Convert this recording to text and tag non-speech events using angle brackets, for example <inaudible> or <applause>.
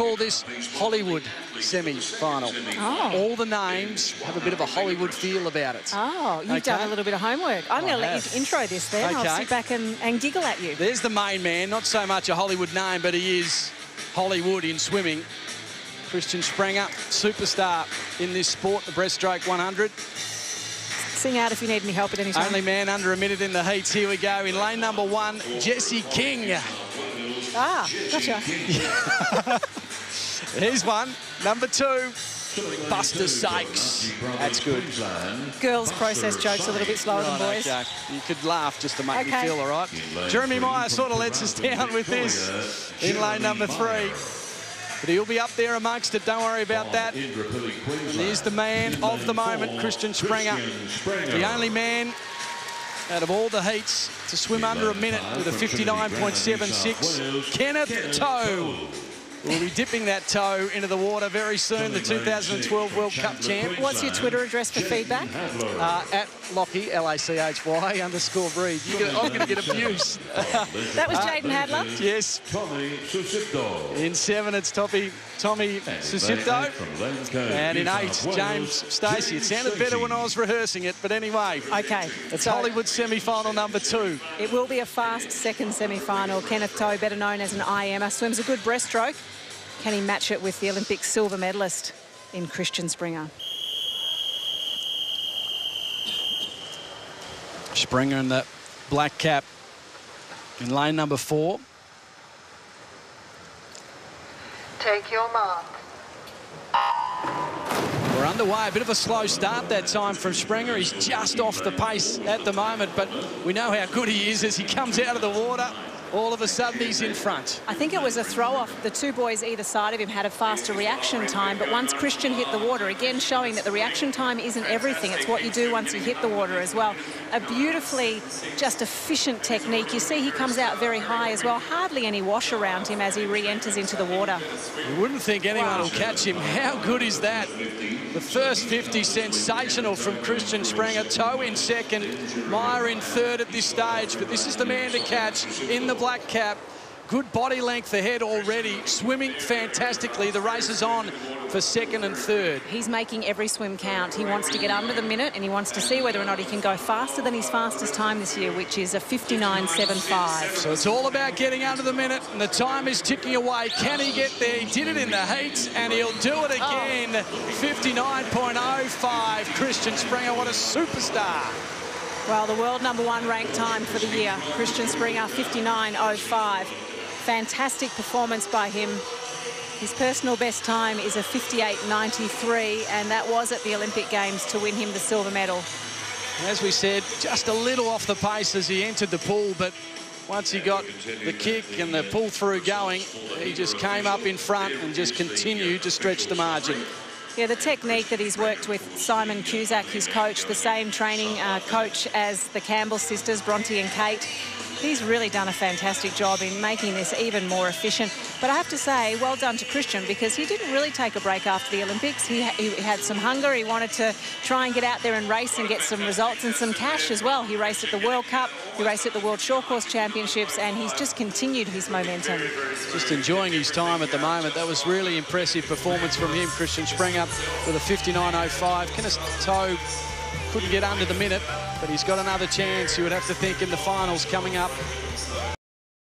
call this Hollywood semi-final. Oh. All the names have a bit of a Hollywood feel about it. Oh, you've Okay. done a little bit of homework. I'm going to let you intro this then. I'll sit back and, and giggle at you. There's the main man, not so much a Hollywood name, but he is Hollywood in swimming. Christian Sprenger, superstar in this sport, the breaststroke 100. Sing out if you need any help at any time. Only man under a minute in the heats. Here we go in lane number one, Jesse King. Ah, gotcha. <laughs> Here's one. Number two, Buster Sykes. That's good. Girls process jokes a little bit slower than boys. okay. You could laugh just to make me feel all right. Jeremy Meyer sort of lets us down with this in lane number three. But he'll be up there amongst it, don't worry about that. And here's the man of the moment, Christian Sprenger. The only man out of all the heats to swim under a minute with a 59.76. Kenneth To will be dipping that toe into the water very soon, the 2012 World Cup champ. What's your Twitter address for feedback? Uh, at Lockie, L-A-C-H-Y underscore breed. Gonna, I'm going to get abuse. <laughs> That was Jayden Hadler. yes. Tommy Sucipto. In seven, it's Toppy, Tommy Sucipto. And in eight, James Stacey. It sounded better when I was rehearsing it, but anyway. Okay. It's so Hollywood semi-final number two. It will be a fast second semi-final. Kenneth To, better known as an IMer, swims a good breaststroke. Can he match it with the Olympic silver medalist in Christian Sprenger? Sprenger in the black cap in lane number four. Take your mark. We're underway. A bit of a slow start that time from Sprenger. He's just off the pace at the moment, but we know how good he is as he comes out of the water. All of a sudden, he's in front. I think it was a throw-off. The two boys either side of him had a faster reaction time, but once Christian hit the water, again showing that the reaction time isn't everything. It's what you do once you hit the water as well. A beautifully just efficient technique. You see he comes out very high as well. Hardly any wash around him as he re-enters into the water. You wouldn't think anyone Wow. will catch him. How good is that? The first 50 sensational from Christian Sprenger. To in second, Meyer in third at this stage. But this is the man to catch in the black cap. Good body length ahead already. Swimming fantastically. The race is on for second and third. He's making every swim count. He wants to get under the minute and he wants to see whether or not he can go faster than his fastest time this year, which is a 59.75. So it's all about getting under the minute, and the time is ticking away. Can he get there? He did it in the heats, and he'll do it again. 59.05. Christian Sprenger, what a superstar. Well, the world number one ranked time for the year, Christian Sprenger, 59.05. Fantastic performance by him. His personal best time is a 58.93, and that was at the Olympic Games to win him the silver medal. As we said, just a little off the pace as he entered the pool, but once he got the kick and the pull through going, he just came up in front and just continued to stretch the margin. Yeah, the technique that he's worked with Simon Cusack, his coach, the same training uh, coach as the Campbell sisters, Bronte and Kate. He's really done a fantastic job in making this even more efficient. But I have to say, well done to Christian because he didn't really take a break after the Olympics. He, he had some hunger. He wanted to try and get out there and race and get some results and some cash as well. He raced at the World Cup, he raced at the World Short Course Championships, and he's just continued his momentum. Just enjoying his time at the moment. That was really impressive performance from him, Christian Sprenger, with a 59.05. Kenneth To couldn't get under the minute, but he's got another chance, you would have to think, in the finals coming up